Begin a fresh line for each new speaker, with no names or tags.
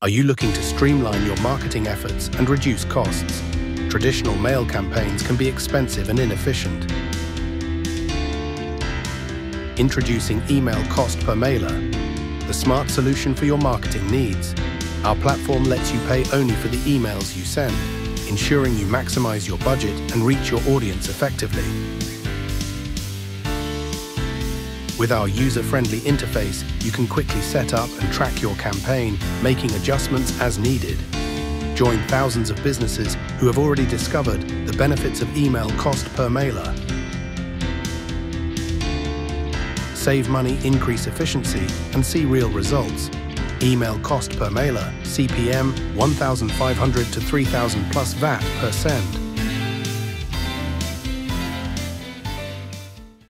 Are you looking to streamline your marketing efforts and reduce costs? Traditional mail campaigns can be expensive and inefficient. Introducing Email Cost Per Mailer, the smart solution for your marketing needs. Our platform lets you pay only for the emails you send, ensuring you maximize your budget and reach your audience effectively. With our user-friendly interface, you can quickly set up and track your campaign, making adjustments as needed. Join thousands of businesses who have already discovered the benefits of email cost per mailer. Save money, increase efficiency, and see real results. Email cost per mailer, CPM 1,500 to 3,000 plus VAT per send.